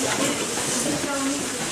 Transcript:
すみません。